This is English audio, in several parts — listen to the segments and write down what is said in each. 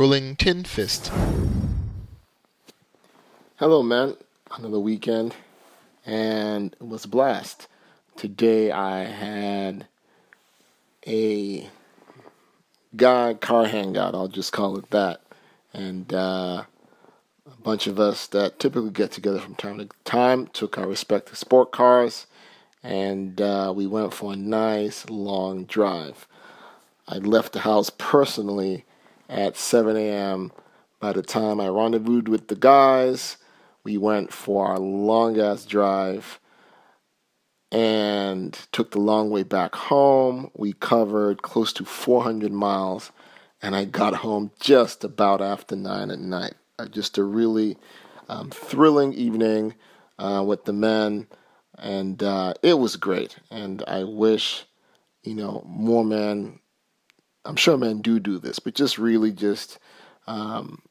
Rolling Tin Fist. Hello, man. Another weekend, and it was a blast. Today I had a guy car hangout. I'll just call it that, and uh, a bunch of us that typically get together from time to time took our respective sport cars, and uh, we went for a nice long drive. I left the house personally at 7 a.m. By the time I rendezvoused with the guys, we went for our long ass drive and took the long way back home. We covered close to 400 miles, and I got home just about after 9 at night. Uh, just a really um, thrilling evening uh, with the men, and uh, it was great. And I wish, you know, more men I'm sure men do do this, but just really just um,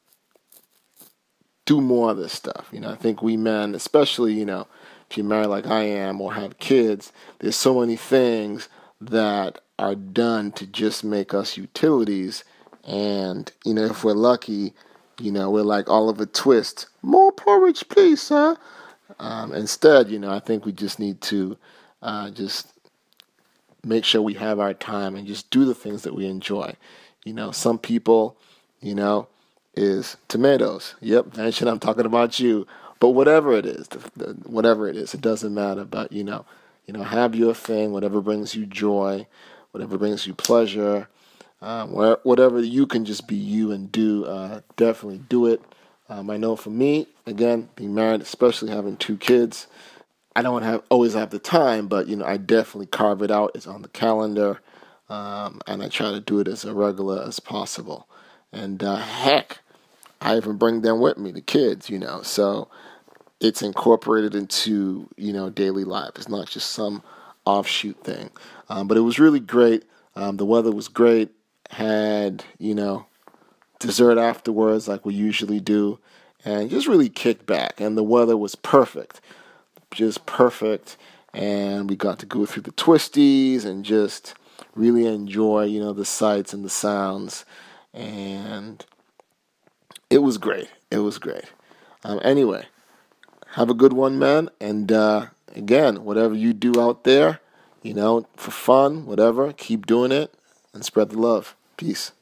do more of this stuff. You know, I think we men, especially, you know, if you're married like I am or have kids, there's so many things that are done to just make us utilities. And, you know, if we're lucky, you know, we're like Oliver Twist, more porridge, please, sir. Um, instead, you know, I think we just need to uh, just make sure we have our time and just do the things that we enjoy. You know, some people, you know, is tomatoes. Yep, Vention I'm talking about you. But whatever it is, the, the, whatever it is, it doesn't matter. But you know, you know, have your thing. Whatever brings you joy, whatever brings you pleasure, um, whatever you can just be you and do. Uh, definitely do it. Um, I know for me, again, being married, especially having two kids, I don't have always have the time, but you know, I definitely carve it out. It's on the calendar, um, and I try to do it as regular as possible. And uh, heck, I even bring them with me, the kids. You know, so it's incorporated into you know daily life. It's not just some offshoot thing. Um, but it was really great. Um, the weather was great. Had you know dessert afterwards, like we usually do, and just really kicked back. And the weather was perfect just perfect. And we got to go through the twisties and just really enjoy, you know, the sights and the sounds. And it was great. It was great. Um, anyway, have a good one, man. And uh, again, whatever you do out there, you know, for fun, whatever, keep doing it and spread the love. Peace.